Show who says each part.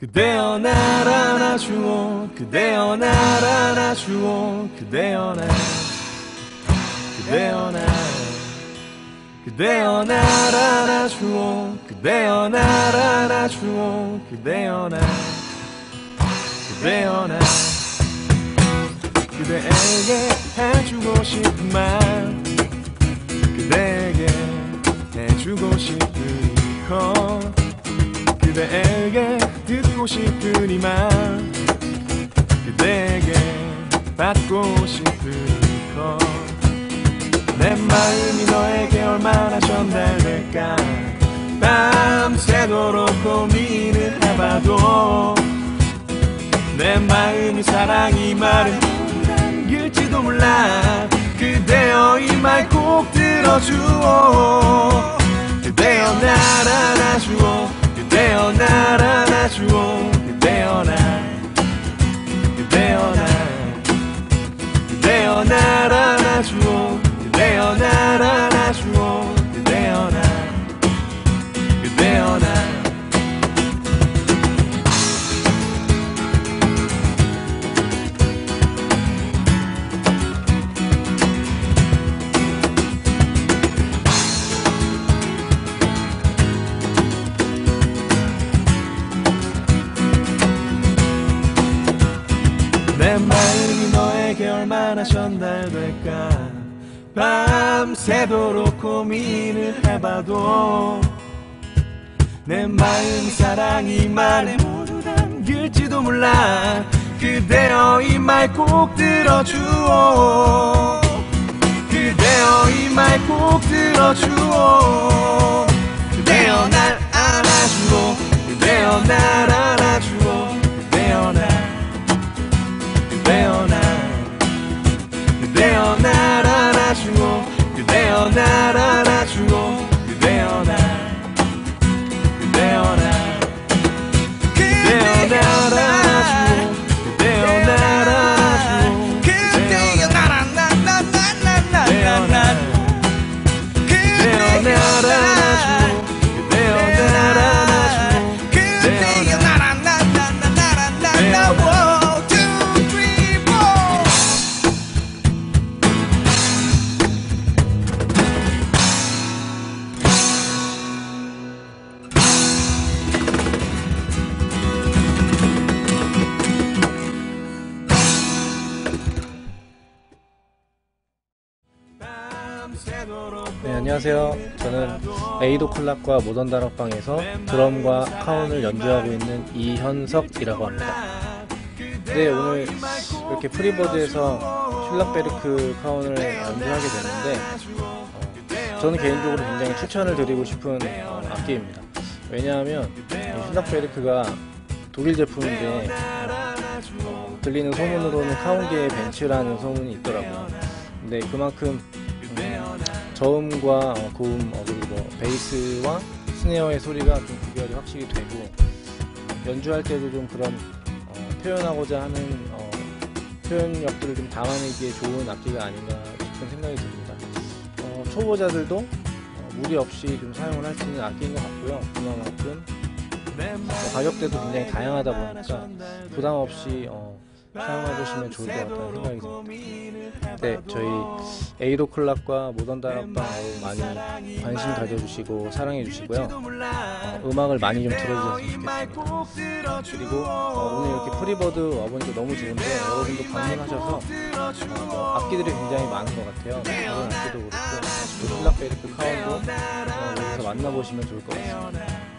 Speaker 1: 그대여 날 안아주오 그대여 날 안아주오 그대여 날 그대여 날 그대여 날 안아주오 그대여 날 안아주오 그대여 날 그대여 날 그대에게 해주고 싶은 말 듣고 싶은 이말 그대에게 받고 싶은 것내 마음이 너에게 얼마나 전달될까? 밤새도록 고민을 해봐도 내 마음이 사랑이 말은 담길지도 몰라. 그대여 이 말 꼭 들어주오 그대여 날안 마음이 너에게 얼마나 전달될까? 밤새도록 고민을 해봐도 내 마음 사랑이 말에 모두 담길지도 몰라. 그대여 이 말 꼭 들어주오. 그대여 이 말 꼭 들어주오
Speaker 2: 네, 안녕하세요. 저는 8 O'Clock과 모던 다락방에서 드럼과 카혼을 연주하고 있는 이현석이라고 합니다. 네, 오늘 이렇게 프리버드에서 슐락베르크 카혼을 연주하게 됐는데 어, 저는 개인적으로 굉장히 추천을 드리고 싶은 어, 악기입니다. 왜냐하면 이 슐락베르크가 독일 제품인데 어, 들리는 소문으로는 카혼계의 벤츠라는 소문이 있더라고요. 근데 그만큼 음, 저음과 어, 고음 어, 그리고 뭐 베이스와 스네어의 소리가 좀 구별이 확실히 되고 연주할 때도 좀 그런 어, 표현하고자 하는 어, 표현력들을 좀 담아내기에 좋은 악기가 아닌가 싶은 생각이 듭니다. 어, 초보자들도 어, 무리 없이 좀 사용을 할 수 있는 악기인 것 같고요. 그만큼 어, 가격대도 굉장히 다양하다 보니까 부담 없이 어, 사용해보시면 좋을 것 같다는 생각이 듭니다. 네, 저희 8 O'Clock과 모던 다락방으로 많이 관심 가져주시고 사랑해주시고요. 어, 음악을 많이 좀 들어주셨으면 좋겠습니다. 그리고 어, 오늘 이렇게 프리버드 와보니까 너무 좋은데 여러분도 방문하셔서 어, 뭐 악기들이 굉장히 많은 것 같아요. 다른 악기도 그렇고 또 슐락베르크 카혼도 어, 여기서 만나보시면 좋을 것 같습니다.